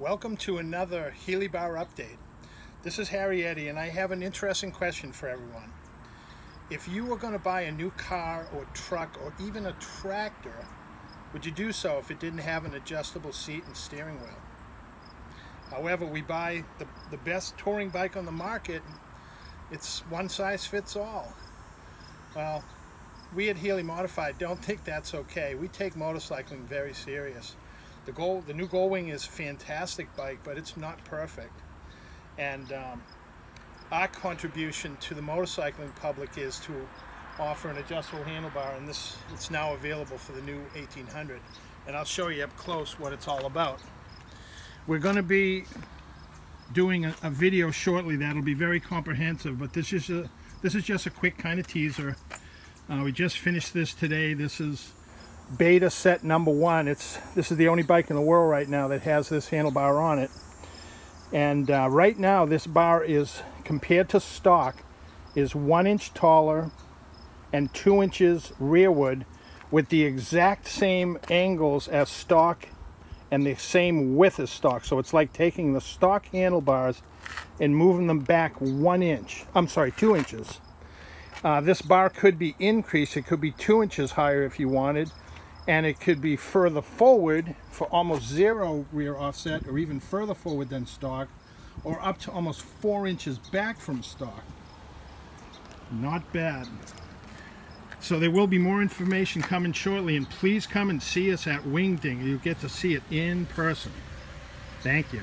Welcome to another HeliBar update. This is Harry Eddy and I have an interesting question for everyone. If you were going to buy a new car or truck or even a tractor, would you do so if it didn't have an adjustable seat and steering wheel? However, we buy the, the best touring bike on the market, it's one size fits all. Well, we at Heli Modified don't think that's okay. We take motorcycling very serious. The Gold, the new Goldwing is a fantastic bike, but it's not perfect. And um, our contribution to the motorcycling public is to offer an adjustable handlebar, and this it's now available for the new 1800. And I'll show you up close what it's all about. We're going to be doing a, a, video shortly that'll be very comprehensive, but this is a this is just a quick kind of teaser. Uh, we just finished this today. This is beta set number one. It's This is the only bike in the world right now that has this handlebar on it. And uh, right now this bar is, compared to stock, is one inch taller and two inches rearward with the exact same angles as stock and the same width as stock. So it's like taking the stock handlebars and moving them back one inch. I'm sorry, two inches. Uh, this bar could be increased. It could be two inches higher if you wanted and it could be further forward for almost zero rear offset or even further forward than stock or up to almost four inches back from stock. Not bad. So there will be more information coming shortly and please come and see us at Wingding. You'll get to see it in person. Thank you.